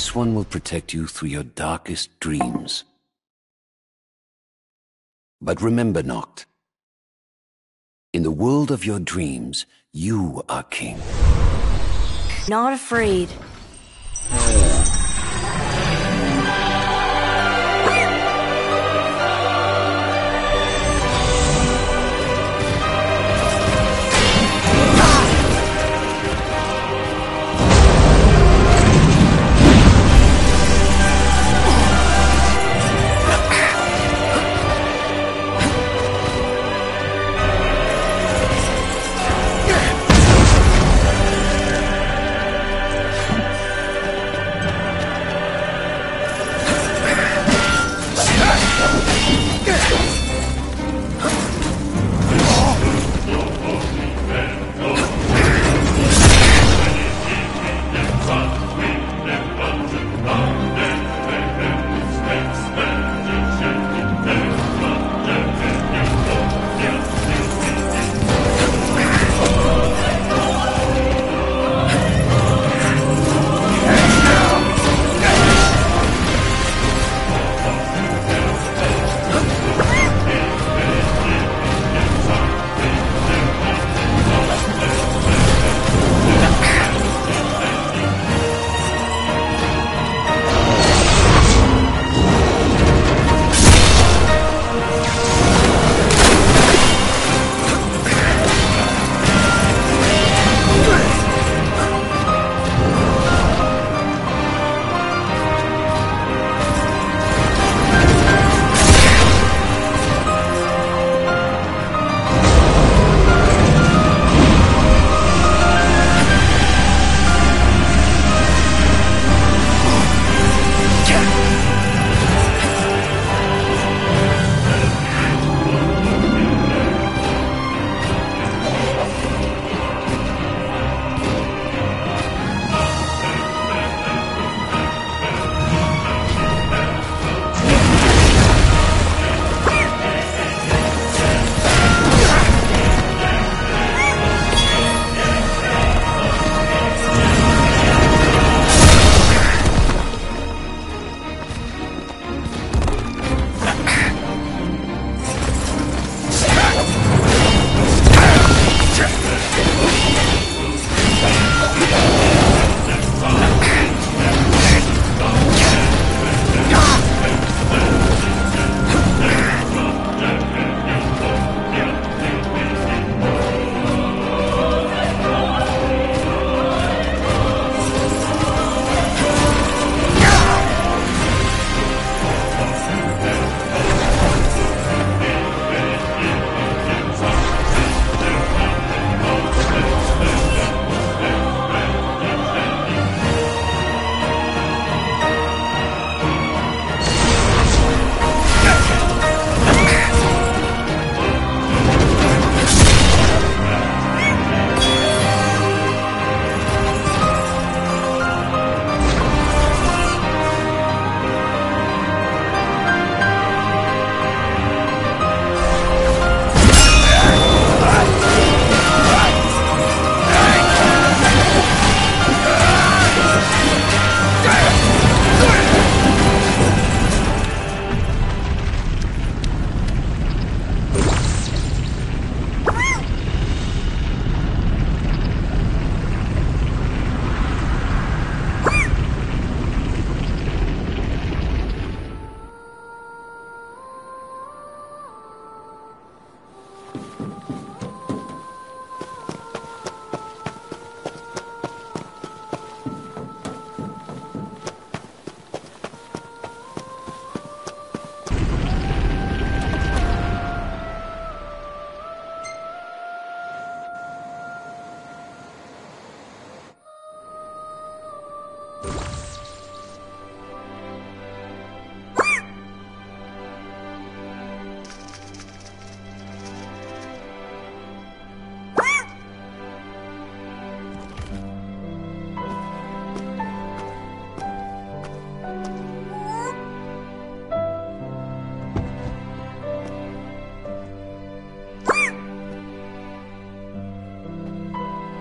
This one will protect you through your darkest dreams. But remember, Noct, in the world of your dreams, you are king. Not afraid. Oh.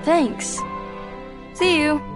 Thanks. See you.